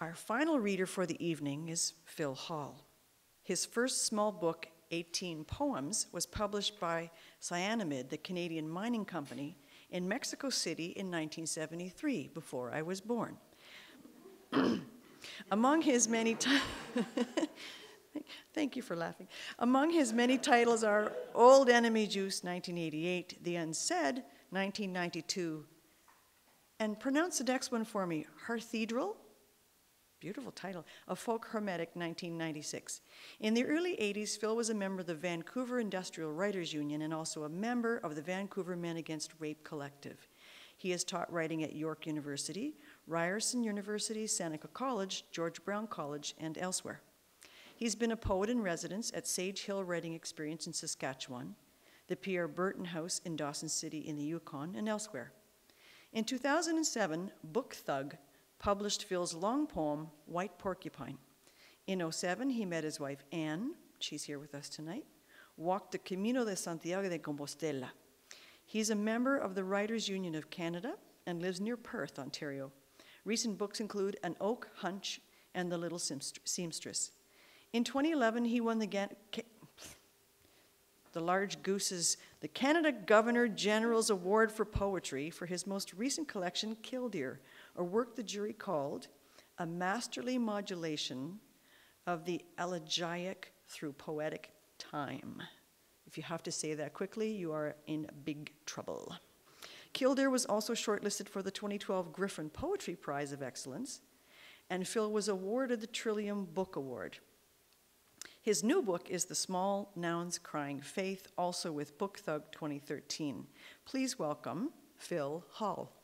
Our final reader for the evening is Phil Hall. His first small book, 18 Poems, was published by Cyanamid, the Canadian mining company, in Mexico City in 1973, before I was born. Among his many thank you for laughing. Among his many titles are Old Enemy Juice, 1988, The Unsaid, 1992, and pronounce the next one for me, Hearthedral, beautiful title, A Folk Hermetic, 1996. In the early 80s, Phil was a member of the Vancouver Industrial Writers Union and also a member of the Vancouver Men Against Rape Collective. He has taught writing at York University, Ryerson University, Seneca College, George Brown College, and elsewhere. He's been a poet in residence at Sage Hill Writing Experience in Saskatchewan, the Pierre Berton House in Dawson City in the Yukon, and elsewhere. In 2007, Book Thug published Phil's long poem, White Porcupine. In 07, he met his wife Anne, she's here with us tonight, walked the Camino de Santiago de Compostela. He's a member of the Writers Union of Canada and lives near Perth, Ontario. Recent books include An Oak Hunch and The Little Seamstress. In 2011, he won the, the Large Goose's the Canada Governor General's Award for Poetry for his most recent collection, Killdeer, a work the jury called a masterly modulation of the elegiac through poetic time. If you have to say that quickly, you are in big trouble. Killdeer was also shortlisted for the 2012 Griffin Poetry Prize of Excellence, and Phil was awarded the Trillium Book Award. His new book is The Small Nouns Crying Faith, also with Book Thug 2013. Please welcome Phil Hall.